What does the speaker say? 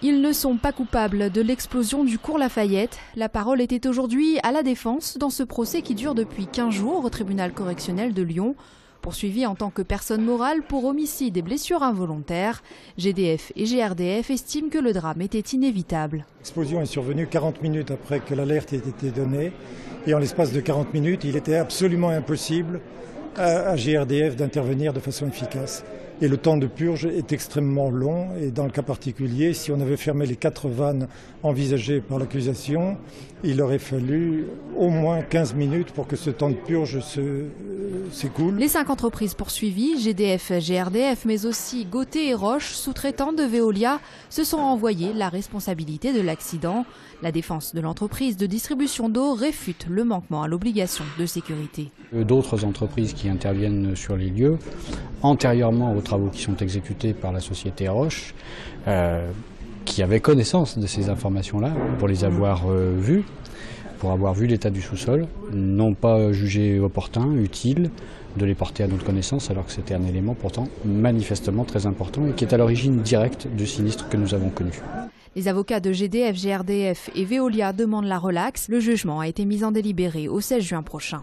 Ils ne sont pas coupables de l'explosion du cours Lafayette. La parole était aujourd'hui à la défense dans ce procès qui dure depuis 15 jours au tribunal correctionnel de Lyon. Poursuivi en tant que personne morale pour homicide et blessures involontaires, GDF et GRDF estiment que le drame était inévitable. L'explosion est survenue 40 minutes après que l'alerte ait été donnée. Et en l'espace de 40 minutes, il était absolument impossible à GRDF d'intervenir de façon efficace. Et le temps de purge est extrêmement long. Et dans le cas particulier, si on avait fermé les quatre vannes envisagées par l'accusation, il aurait fallu au moins 15 minutes pour que ce temps de purge s'écoule. Les cinq entreprises poursuivies, GDF, GRDF, mais aussi Gauthier et Roche, sous-traitants de Veolia, se sont envoyés la responsabilité de l'accident. La défense de l'entreprise de distribution d'eau réfute le manquement à l'obligation de sécurité. D'autres entreprises qui interviennent sur les lieux, antérieurement aux travaux qui sont exécutés par la société Roche, euh, qui avait connaissance de ces informations-là, pour les avoir euh, vues, pour avoir vu l'état du sous-sol, n'ont pas jugé opportun, utile de les porter à notre connaissance, alors que c'était un élément pourtant manifestement très important et qui est à l'origine directe du sinistre que nous avons connu. Les avocats de GDF, GRDF et Veolia demandent la relaxe. Le jugement a été mis en délibéré au 16 juin prochain.